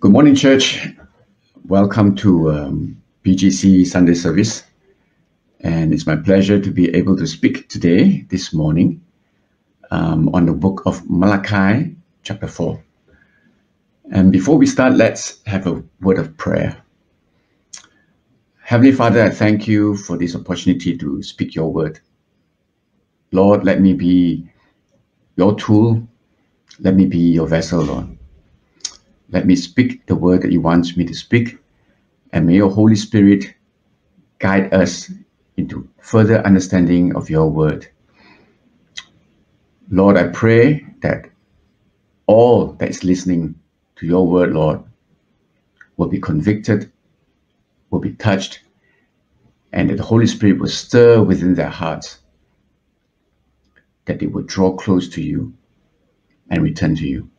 Good morning, church. Welcome to um, BGC Sunday service. And it's my pleasure to be able to speak today, this morning, um, on the book of Malachi, chapter 4. And before we start, let's have a word of prayer. Heavenly Father, I thank you for this opportunity to speak your word. Lord, let me be your tool. Let me be your vessel, Lord. Let me speak the word that you want me to speak. And may your Holy Spirit guide us into further understanding of your word. Lord, I pray that all that is listening to your word, Lord, will be convicted, will be touched, and that the Holy Spirit will stir within their hearts, that they will draw close to you and return to you.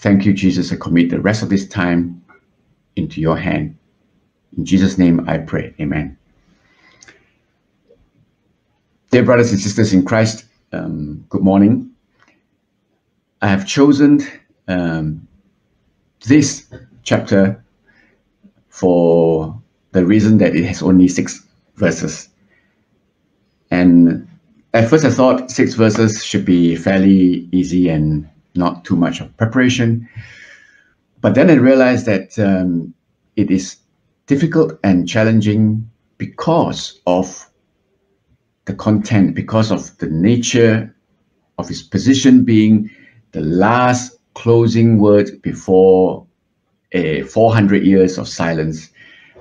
Thank you, Jesus. I commit the rest of this time into your hand. In Jesus' name I pray. Amen. Dear brothers and sisters in Christ, um, good morning. I have chosen um, this chapter for the reason that it has only six verses. And at first I thought six verses should be fairly easy and not too much of preparation. But then I realized that um, it is difficult and challenging because of the content, because of the nature of his position being the last closing word before a 400 years of silence.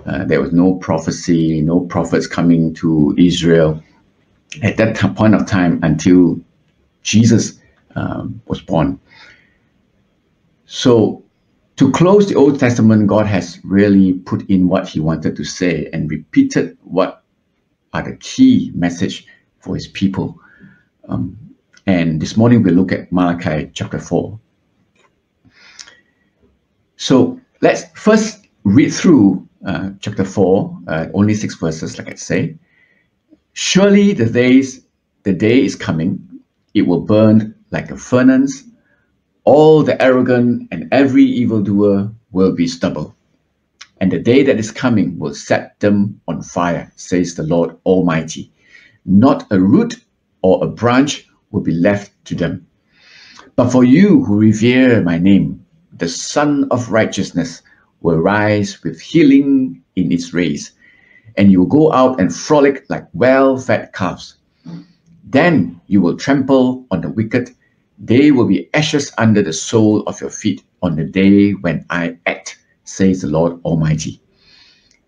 Uh, there was no prophecy, no prophets coming to Israel at that point of time until Jesus um, was born. So, to close the Old Testament, God has really put in what He wanted to say and repeated what are the key message for His people. Um, and this morning we look at Malachi chapter 4. So let's first read through uh, chapter 4, uh, only six verses, like I say. Surely the days, the day is coming, it will burn like a furnace. All the arrogant and every evildoer will be stubble. And the day that is coming will set them on fire, says the Lord Almighty. Not a root or a branch will be left to them. But for you who revere my name, the Sun of Righteousness will rise with healing in its rays, and you will go out and frolic like well fed calves. Then you will trample on the wicked. They will be ashes under the sole of your feet on the day when I act, says the Lord Almighty.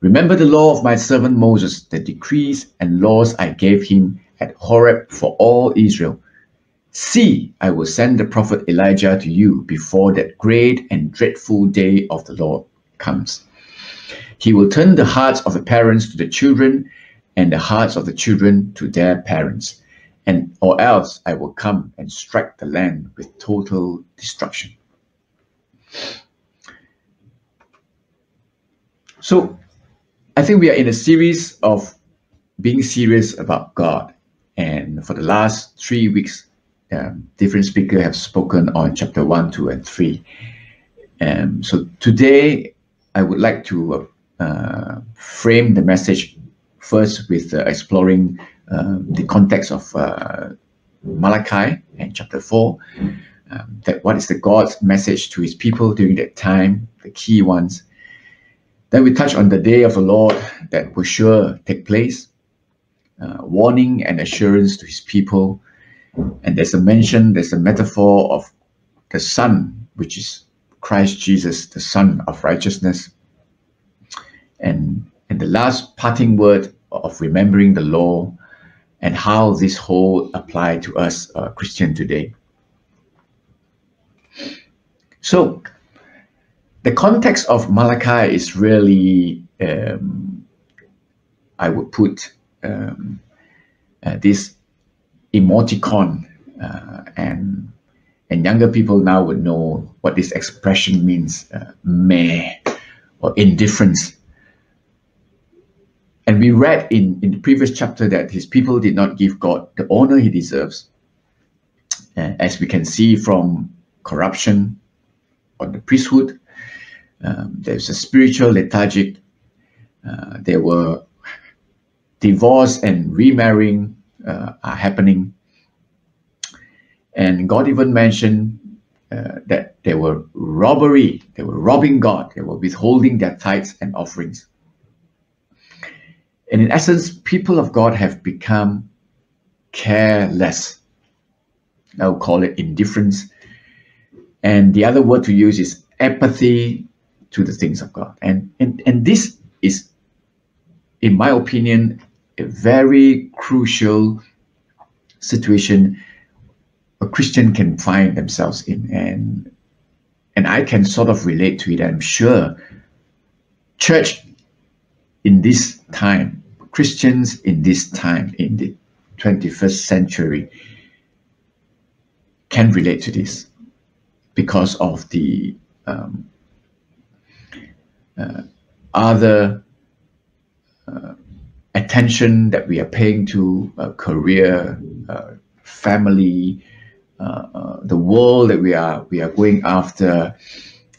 Remember the law of my servant Moses, the decrees and laws I gave him at Horeb for all Israel. See, I will send the prophet Elijah to you before that great and dreadful day of the Lord comes. He will turn the hearts of the parents to the children and the hearts of the children to their parents and or else I will come and strike the land with total destruction. So I think we are in a series of being serious about God. And for the last three weeks, um, different speakers have spoken on chapter 1, 2, and 3. Um, so today, I would like to uh, frame the message first with uh, exploring the context of uh, Malachi and chapter 4. Um, that what is the God's message to his people during that time, the key ones. Then we touch on the day of the Lord that will sure take place, uh, warning and assurance to his people. And there's a mention, there's a metaphor of the Son, which is Christ Jesus, the Son of righteousness. And, and the last parting word of remembering the law and how this whole apply to us uh, Christian today. So the context of Malachi is really, um, I would put um, uh, this emoticon uh, and and younger people now would know what this expression means, uh, meh, or indifference. And we read in, in the previous chapter that his people did not give God the honor he deserves. Uh, as we can see from corruption on the priesthood, Um, there's a spiritual lethargic. Uh, there were divorce and remarrying uh, are happening. And God even mentioned uh, that they were robbery, they were robbing God, they were withholding their tithes and offerings. And in essence, people of God have become careless. I'll call it indifference. And the other word to use is apathy to the things of God. And, and, and this is, in my opinion, a very crucial situation a Christian can find themselves in. And, and I can sort of relate to it. I'm sure church in this time, Christians in this time, in the 21st century, can relate to this because of the um, uh, other uh, attention that we are paying to uh, career, uh, family, uh, uh, the world that we are we are going after,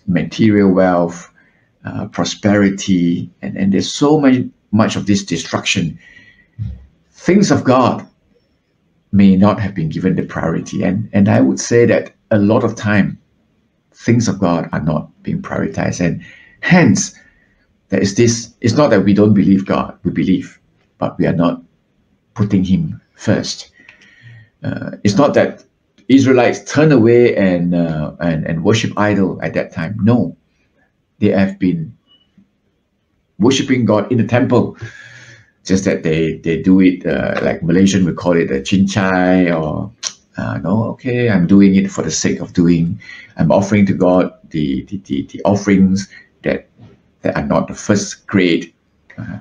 material wealth, prosperity, and, and there's so much much of this destruction. Things of God may not have been given the priority, and and I would say that a lot of time, things of God are not being prioritized, and hence there is this. It's not that we don't believe God; we believe, but we are not putting Him first. Uh, it's not that Israelites turn away and, uh, and and worship idol at that time. No, they have been worshiping God in the temple. Just that they they do it uh, like Malaysian we call it a chincai or uh, no okay I'm doing it for the sake of doing. I'm offering to God the the, the, the offerings that that are not the first grade. Uh,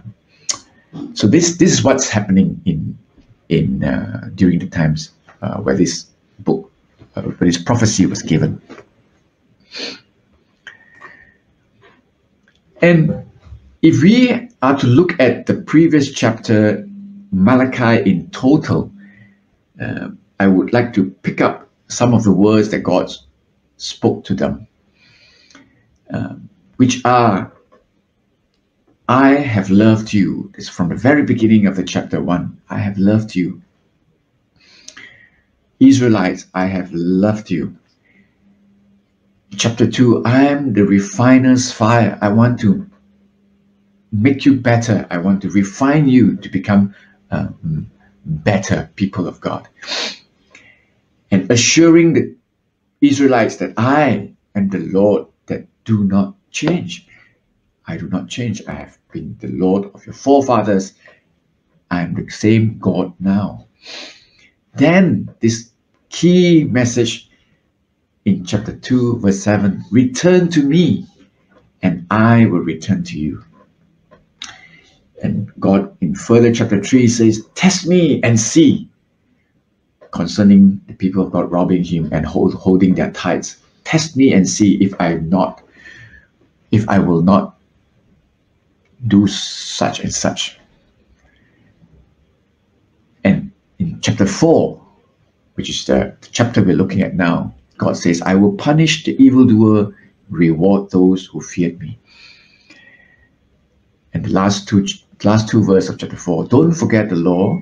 so this this is what's happening in in uh, during the times uh, where this book, uh, where this prophecy was given. And if we are to look at the previous chapter, Malachi in total, uh, I would like to pick up some of the words that God spoke to them, uh, which are I have loved you. It's from the very beginning of the chapter 1. I have loved you. Israelites, I have loved you. Chapter 2, I am the refiner's fire. I want to make you better. I want to refine you to become um, better people of God. And assuring the Israelites that I am the Lord that do not change. I do not change. I have been the Lord of your forefathers. I am the same God now. Then this key message in chapter 2, verse 7 Return to me, and I will return to you. And God in further chapter 3 says, Test me and see concerning the people of God robbing him and hold, holding their tithes. Test me and see if I am not, if I will not do such and such. And in chapter 4, which is the, the chapter we're looking at now, God says, I will punish the evildoer, reward those who feared me. And the last two last two verses of chapter 4, don't forget the law.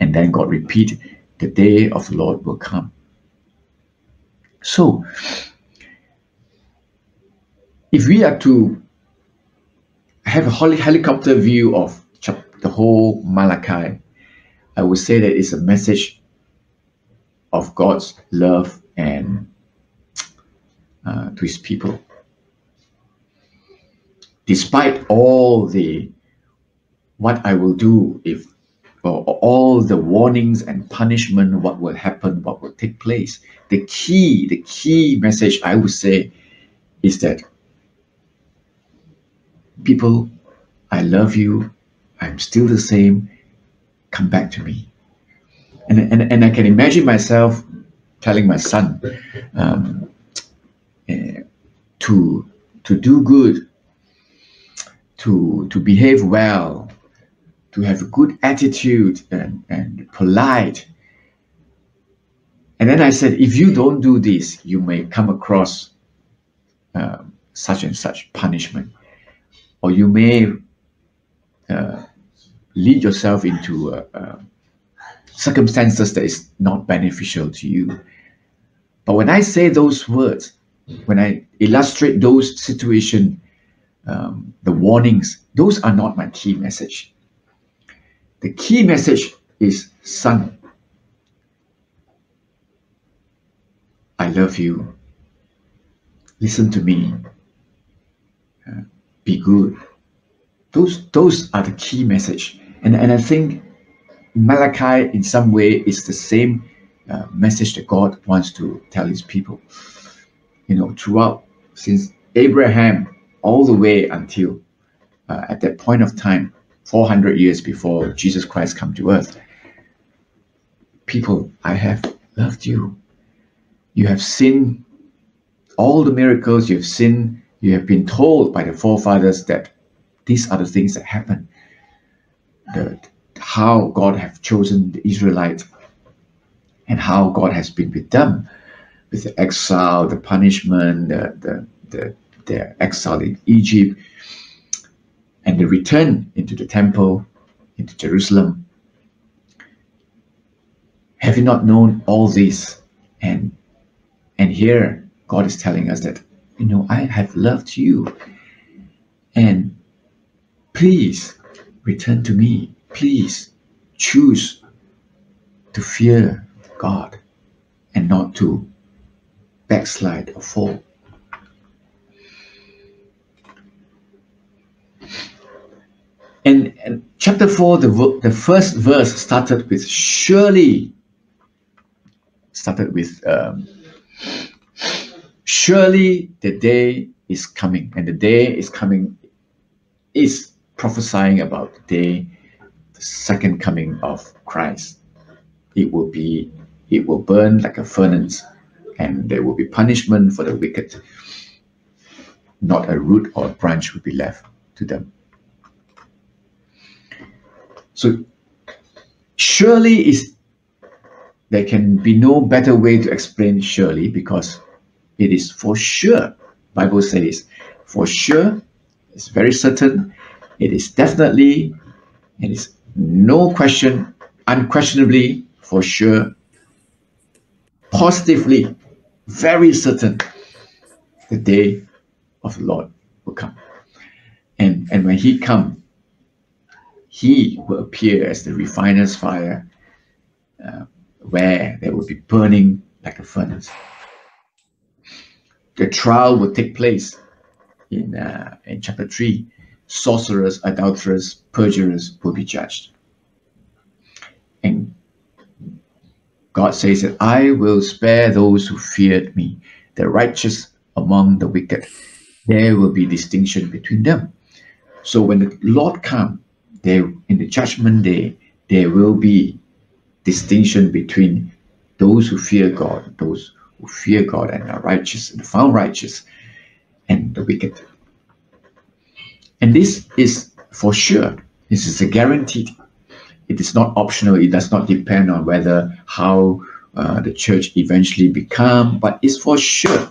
And then God repeat, the day of the Lord will come. So, if we are to have a helicopter view of the whole Malachi, I would say that it's a message of God's love and uh, to his people. Despite all the what I will do if all the warnings and punishment, what will happen, what will take place. The key, the key message I would say is that people, I love you. I'm still the same. Come back to me. And, and, and I can imagine myself telling my son um, uh, to, to do good, to, to behave well, to have a good attitude and, and polite. And then I said, if you don't do this, you may come across uh, such and such punishment, or you may uh, lead yourself into uh, uh, circumstances that is not beneficial to you. But when I say those words, when I illustrate those situations, um, the warnings, those are not my key message. The key message is, son, I love you. Listen to me. Uh, be good. Those, those are the key message. And, and I think Malachi, in some way, is the same uh, message that God wants to tell his people. You know, throughout, since Abraham all the way until uh, at that point of time, 400 years before Jesus Christ come to earth, people, I have loved you. You have seen all the miracles, you have seen, you have been told by the forefathers that these are the things that happen. The, how God have chosen the Israelites and how God has been with them with the exile, the punishment, the, the, the, their exile in Egypt, and the return into the temple, into Jerusalem. Have you not known all this? And and here God is telling us that, you know, I have loved you. And please return to me. Please choose to fear God and not to backslide or fall. And, and chapter 4, the, the first verse started with surely, started with um, surely the day is coming, and the day is coming is prophesying about the day, the second coming of Christ. It will be, it will burn like a furnace, and there will be punishment for the wicked. Not a root or a branch will be left to them. So surely is there can be no better way to explain surely because it is for sure. Bible says, for sure, it's very certain, it is definitely, it is no question, unquestionably, for sure, positively, very certain, the day of the Lord will come. And, and when he come, he will appear as the refiner's fire, uh, where they will be burning like a furnace. The trial will take place in, uh, in chapter 3. Sorcerers, adulterers, perjurers will be judged. And God says that I will spare those who feared me, the righteous among the wicked. There will be distinction between them. So when the Lord come, there in the judgment day, there will be distinction between those who fear God, those who fear God and are righteous and found righteous, and the wicked. And this is for sure. This is a guaranteed. It is not optional. It does not depend on whether how uh, the church eventually become, but it's for sure.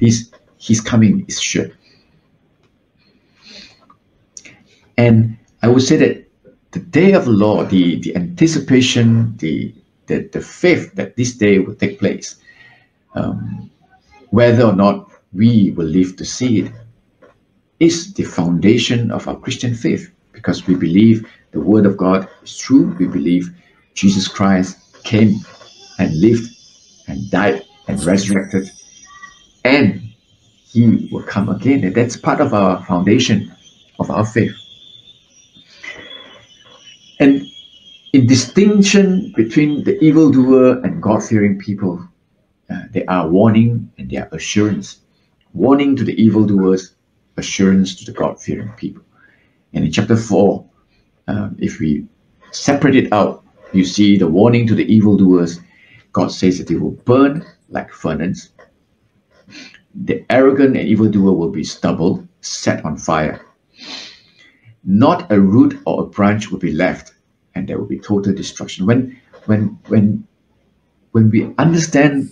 This his coming is sure. And I would say that the day of the Lord, the, the anticipation, the, the, the faith that this day will take place, um, whether or not we will live to see it, is the foundation of our Christian faith because we believe the Word of God is true. We believe Jesus Christ came and lived and died and resurrected, and He will come again. And that's part of our foundation of our faith. And in distinction between the evildoer and God-fearing people, uh, there are warning and there are assurance. Warning to the evildoers, assurance to the God-fearing people. And in chapter 4, um, if we separate it out, you see the warning to the evildoers. God says that they will burn like furnace. The arrogant and evildoer will be stubble set on fire. Not a root or a branch will be left, and there will be total destruction. When when when when we understand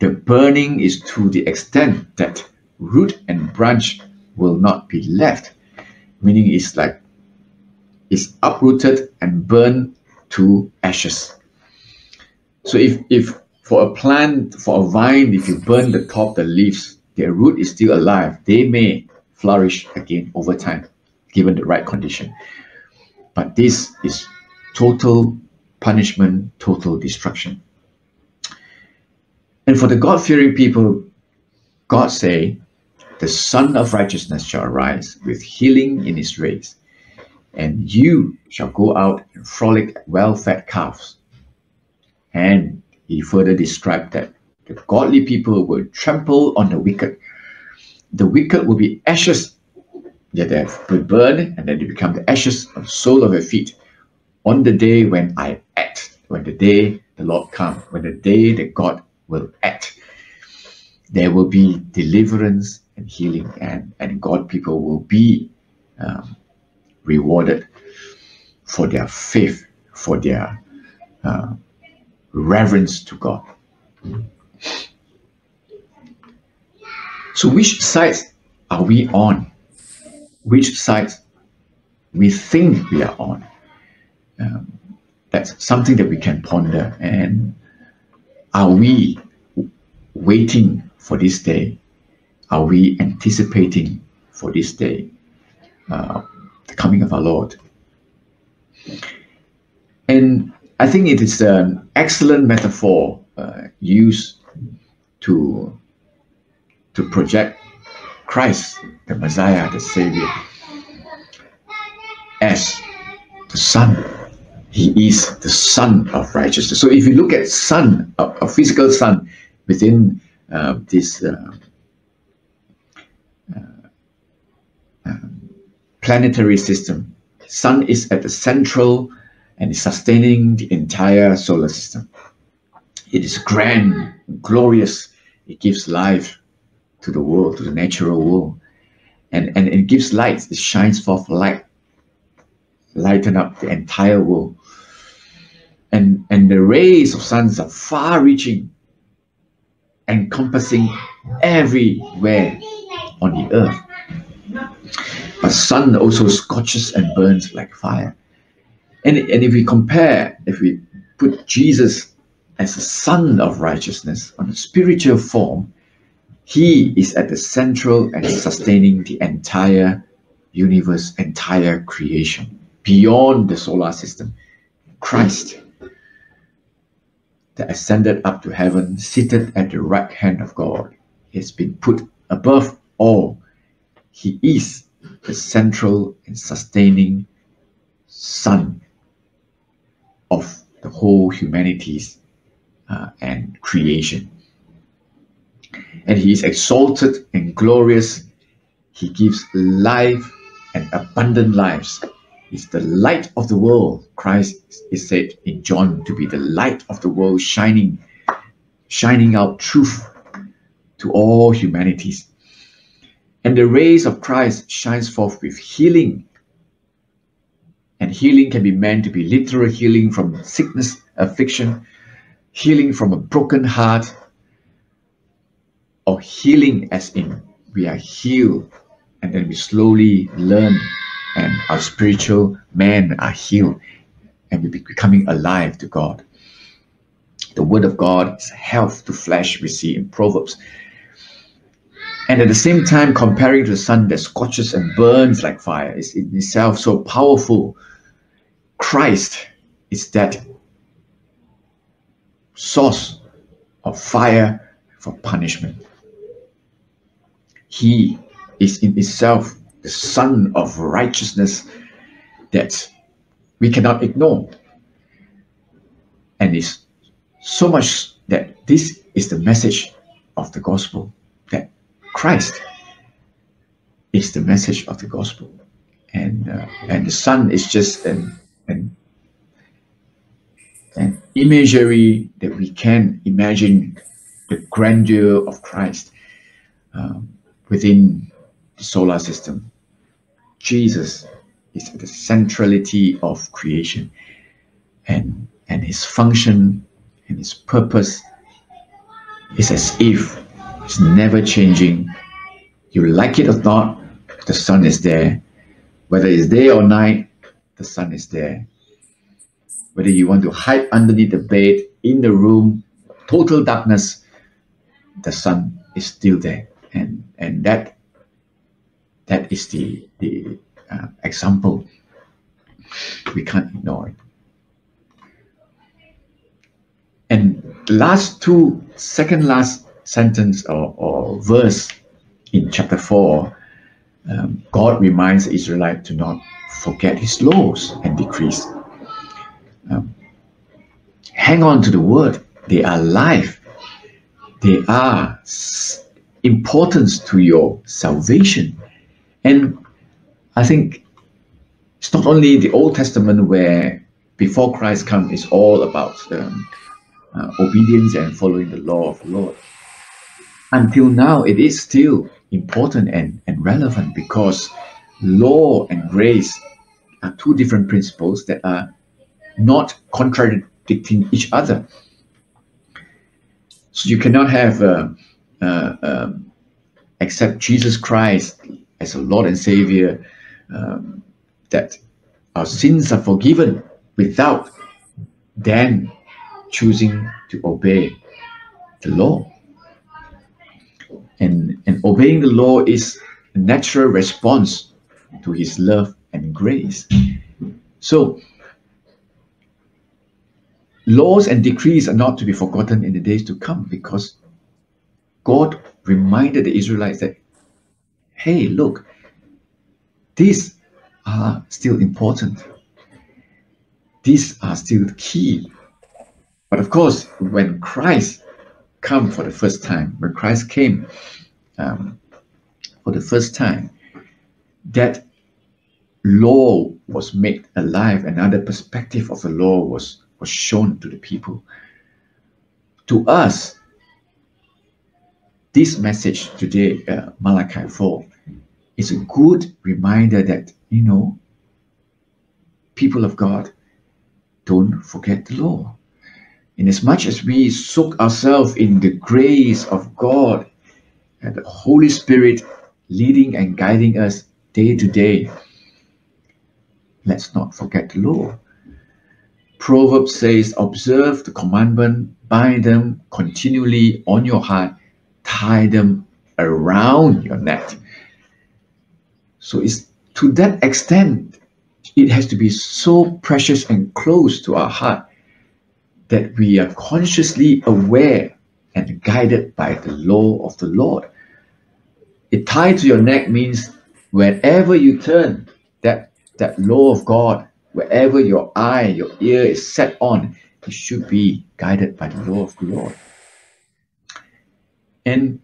the burning is to the extent that root and branch will not be left. Meaning it's like it's uprooted and burned to ashes. So if if for a plant, for a vine, if you burn the top, the leaves, their root is still alive. They may flourish again over time, given the right condition. But this is total punishment, total destruction. And for the God-fearing people, God say, the Sun of Righteousness shall arise with healing in his rays, and you shall go out and frolic well-fed calves. And he further described that the godly people will trample on the wicked. The wicked will be ashes, yet they will burn, and then they become the ashes of the sole of your feet on the day when I act, when the day the Lord come, when the day that God will act, there will be deliverance and healing, and, and God people will be um, rewarded for their faith, for their uh, reverence to God. So, which side are we on? Which side we think we are on? Um, that's something that we can ponder. And are we waiting for this day? Are we anticipating for this day, uh, the coming of our Lord? And I think it is an excellent metaphor uh, used to to project Christ, the Messiah, the Savior, as the Son. He is the Son of righteousness. So if you look at sun, a, a physical sun within uh, this uh, uh, um, planetary system, sun is at the central and is sustaining the entire solar system. It is grand, glorious. It gives life to the world, to the natural world. And, and it gives light, it shines forth light, lighten up the entire world. And, and the rays of suns are far reaching, encompassing everywhere on the earth. But sun also scorches and burns like fire. And, and if we compare, if we put Jesus as the Sun of righteousness on a spiritual form, he is at the central and sustaining the entire universe, entire creation, beyond the solar system. Christ, that ascended up to heaven, seated at the right hand of God, has been put above all. He is the central and sustaining Sun of the whole humanities uh, and creation. And he is exalted and glorious. He gives life and abundant lives. He's the light of the world. Christ is said in John to be the light of the world, shining, shining out truth to all humanities. And the rays of Christ shines forth with healing and healing can be meant to be literal healing from sickness, affliction, healing from a broken heart, or healing as in we are healed and then we slowly learn and our spiritual men are healed and we be becoming alive to God. The word of God is health to flesh, we see in Proverbs. And at the same time, comparing to the sun that scorches and burns like fire is in itself so powerful Christ is that source of fire for punishment. He is in itself the Son of righteousness that we cannot ignore. And it's so much that this is the message of the gospel that Christ is the message of the gospel. And, uh, and the Son is just an and, and imagery that we can imagine the grandeur of Christ um, within the solar system. Jesus is the centrality of creation and, and his function and his purpose is as if it's never changing You like it or not, the sun is there. Whether it's day or night, the sun is there. Whether you want to hide underneath the bed, in the room, total darkness, the sun is still there. And, that, that is the, the uh, example. We can't ignore. And last two, second last sentence or, or verse in chapter 4, um, God reminds the Israelite to not forget his laws and decrees. Um, hang on to the word. They are life. They are importance to your salvation. And I think it's not only the Old Testament where before Christ comes, it's all about um, uh, obedience and following the law of the Lord. Until now, it is still important and, and relevant because law and grace are two different principles that are not contradicting each other. So you cannot have uh, uh, um, accept Jesus Christ as a Lord and Savior, um, that our sins are forgiven without then choosing to obey the law. And, and obeying the law is a natural response to his love and grace. So, laws and decrees are not to be forgotten in the days to come because God reminded the Israelites that, hey, look, these are still important. These are still key but of course, when Christ come for the first time, when Christ came um, for the first time, that law was made alive. Another perspective of the law was, was shown to the people. To us, this message today, uh, Malachi 4, is a good reminder that, you know, people of God, don't forget the law inasmuch as much as we soak ourselves in the grace of God and the Holy Spirit leading and guiding us day to day, let's not forget the law. Proverbs says, Observe the commandment, bind them continually on your heart, tie them around your neck. So it's to that extent, it has to be so precious and close to our heart that we are consciously aware and guided by the law of the Lord. It tied to your neck means wherever you turn, that, that law of God, wherever your eye, your ear is set on, it should be guided by the law of the Lord. And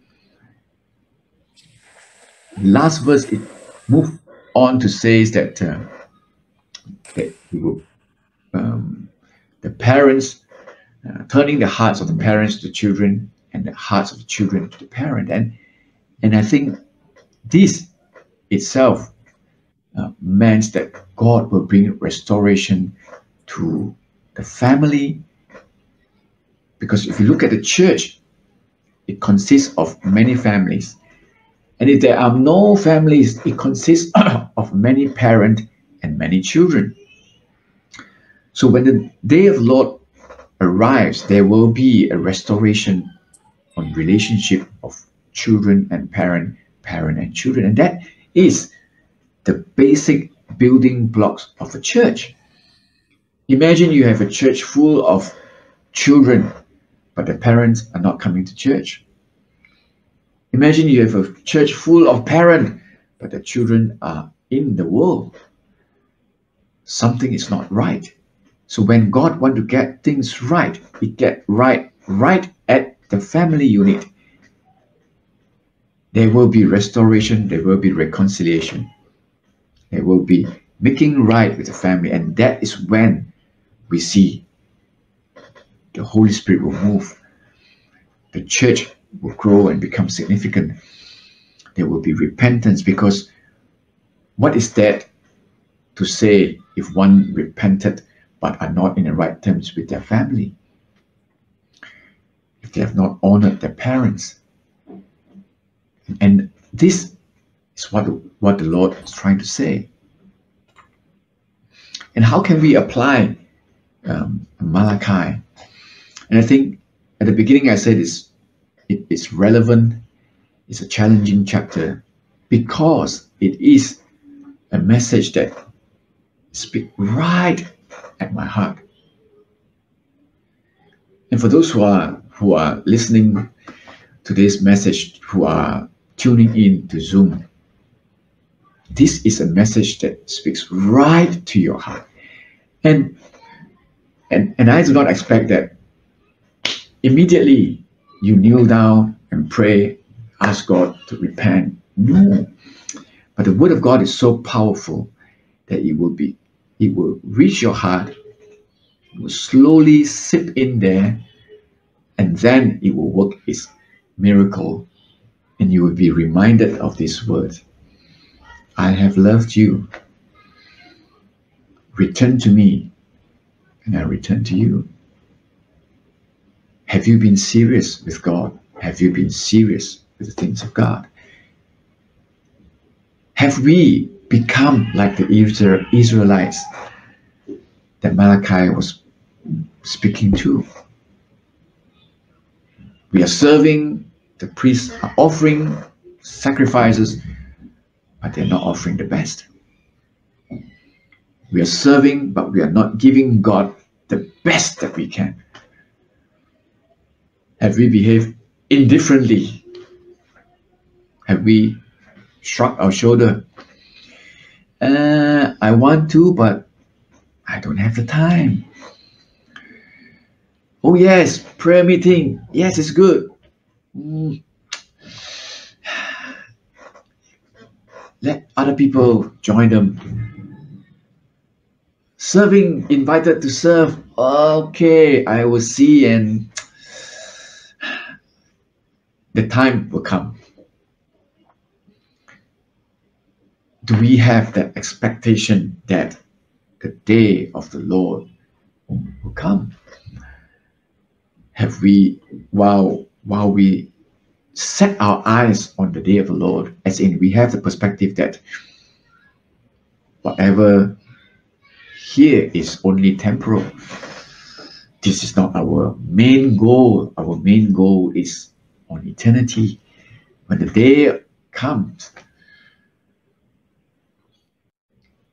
last verse, it move on to say that, uh, that will, um, the parents uh, turning the hearts of the parents to the children and the hearts of the children to the parent. And, and I think this itself uh, means that God will bring restoration to the family. Because if you look at the church, it consists of many families. And if there are no families, it consists of many parents and many children. So when the day of Lord arrives, there will be a restoration on relationship of children and parent, parent and children. And that is the basic building blocks of a church. Imagine you have a church full of children, but the parents are not coming to church. Imagine you have a church full of parents, but the children are in the world. Something is not right. So when God want to get things right, He get right right at the family unit. There will be restoration, there will be reconciliation. There will be making right with the family, and that is when we see the Holy Spirit will move. The church will grow and become significant. There will be repentance because what is that to say if one repented but are not in the right terms with their family, if they have not honored their parents. And this is what what the Lord is trying to say. And how can we apply um, Malachi? And I think at the beginning I said it's, it, it's relevant, it's a challenging chapter because it is a message that speaks right at my heart. And for those who are who are listening to this message, who are tuning in to Zoom, this is a message that speaks right to your heart. And and and I do not expect that immediately you kneel down and pray, ask God to repent. No. But the word of God is so powerful that it will be, it will reach your heart, it will slowly sip in there, and then it will work its miracle, and you will be reminded of this word. I have loved you. Return to me, and I return to you. Have you been serious with God? Have you been serious with the things of God? Have we become like the Israelites that Malachi was speaking to? We are serving, the priests are offering sacrifices, but they're not offering the best. We are serving, but we are not giving God the best that we can. Have we behaved indifferently? Have we shrugged our shoulder? Uh, I want to, but I don't have the time. Oh yes, prayer meeting. Yes, it's good. Mm. Let other people join them. Serving, invited to serve. Okay, I will see and the time will come. Do we have that expectation that the day of the Lord will come? Have we, while while we set our eyes on the day of the Lord, as in we have the perspective that whatever here is only temporal. This is not our main goal. Our main goal is on eternity. When the day comes.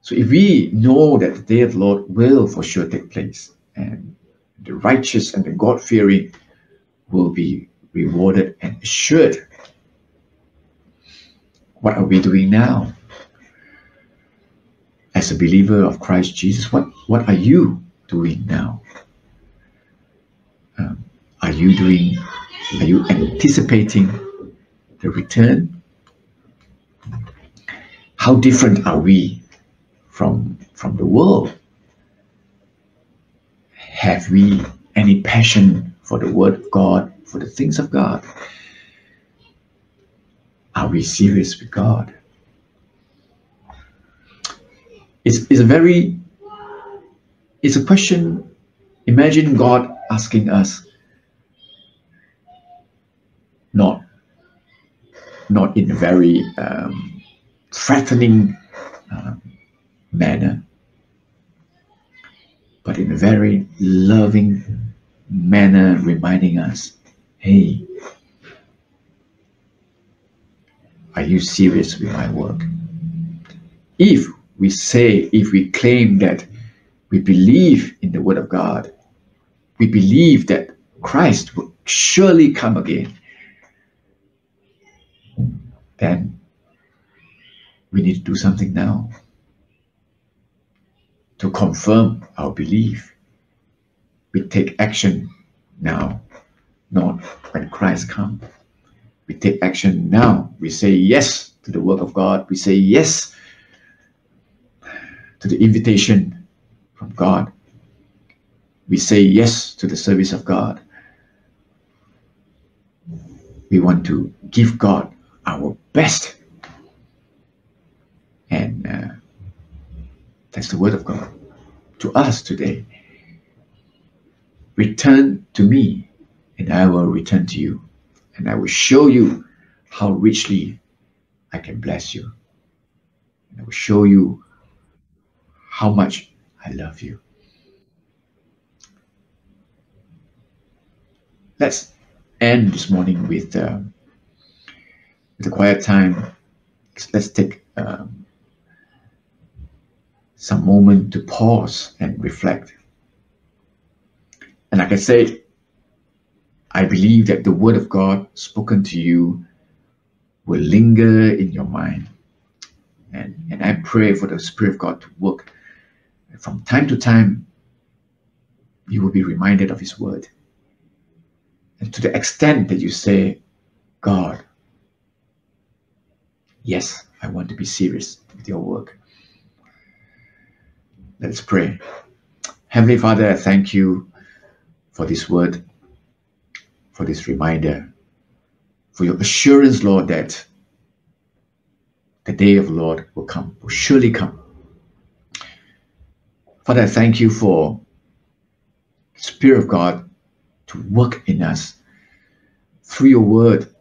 So if we know that the day of the Lord will for sure take place, and the righteous and the God fearing will be rewarded and assured. What are we doing now? As a believer of Christ Jesus, what, what are you doing now? Um, are you doing, are you anticipating the return? How different are we from, from the world? Have we any passion for the Word of God, for the things of God? Are we serious with God? It's, it's a very, it's a question. Imagine God asking us, not, not in a very um, threatening uh, manner, but in a very loving manner, reminding us hey, are you serious with my work? If we say, if we claim that we believe in the Word of God, we believe that Christ will surely come again, then we need to do something now to confirm our belief. We take action now, not when Christ comes. We take action now. We say yes to the work of God. We say yes to the invitation from God. We say yes to the service of God. We want to give God our best. And uh, that's the word of God to us today. Return to me, and I will return to you, and I will show you how richly I can bless you. And I will show you how much I love you. Let's end this morning with, uh, with a quiet time. Let's take um, some moment to pause and reflect. And like I said, I believe that the word of God spoken to you will linger in your mind. And, and I pray for the Spirit of God to work. From time to time, you will be reminded of His word. And to the extent that you say, God, yes, I want to be serious with your work. Let's pray. Heavenly Father, I thank you for this word, for this reminder for your assurance, Lord, that the day of the Lord will come, will surely come. Father, I thank you for the Spirit of God to work in us through your word,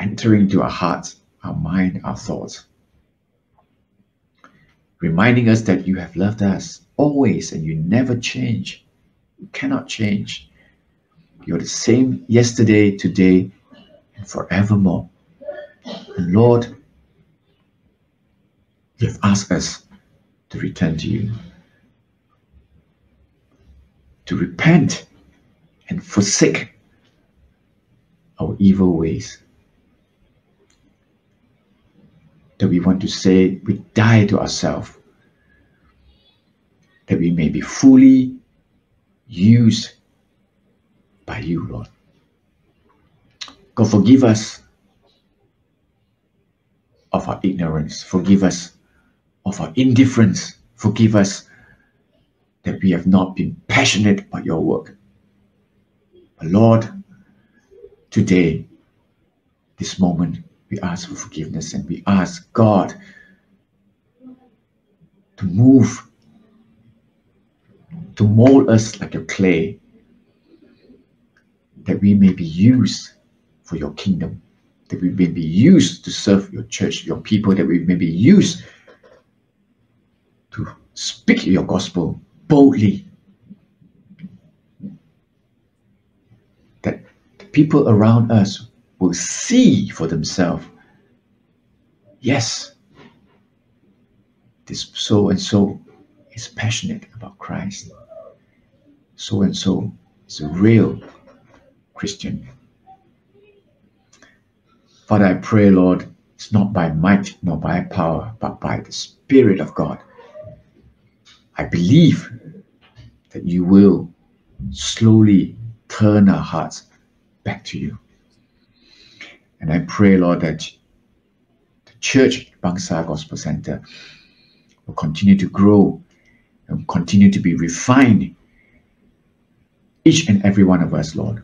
entering into our hearts, our mind, our thoughts, reminding us that you have loved us always and you never change. You cannot change. You're the same yesterday, today, and forevermore. And Lord, you have asked us to return to you, to repent and forsake our evil ways. That we want to say we die to ourselves, that we may be fully used by you, Lord. God, forgive us of our ignorance. Forgive us of our indifference. Forgive us that we have not been passionate about your work. But Lord, today, this moment, we ask for forgiveness and we ask God to move, to mold us like a clay, that we may be used for your kingdom, that we may be used to serve your church, your people, that we may be used to speak your gospel boldly. That the people around us will see for themselves yes, this so and so is passionate about Christ. So and so is a real Christian. Father, I pray, Lord, it's not by might nor by power, but by the Spirit of God. I believe that you will slowly turn our hearts back to you. And I pray, Lord, that the church, Bangsar Gospel Centre, will continue to grow and continue to be refined. Each and every one of us, Lord,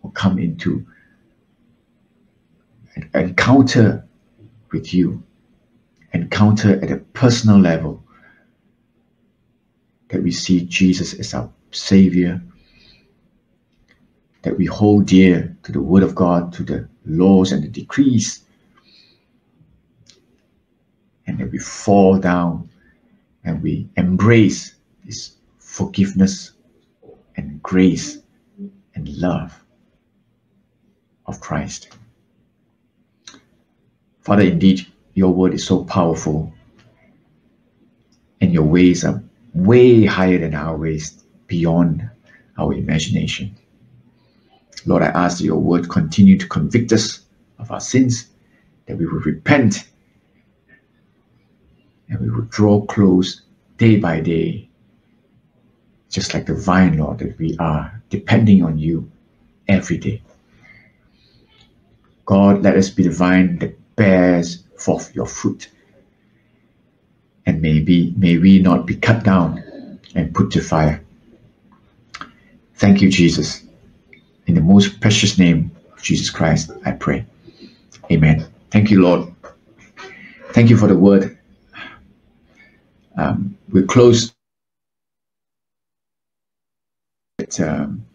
will come into encounter with you, encounter at a personal level, that we see Jesus as our Savior, that we hold dear to the Word of God, to the laws and the decrees, and that we fall down and we embrace this forgiveness and grace and love of Christ. Father, indeed, your word is so powerful, and your ways are way higher than our ways, beyond our imagination. Lord, I ask that your word continue to convict us of our sins, that we will repent, and we will draw close day by day, just like the vine, Lord, that we are, depending on you every day. God, let us be the vine that bears forth your fruit. And maybe may we not be cut down and put to fire. Thank you, Jesus. In the most precious name of Jesus Christ, I pray. Amen. Thank you, Lord. Thank you for the word. Um, we close. That, um,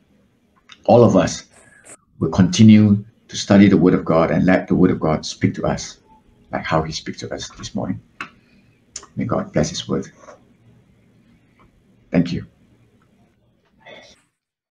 all of us will continue to study the Word of God and let the Word of God speak to us, like how He speaks to us this morning. May God bless His Word. Thank you.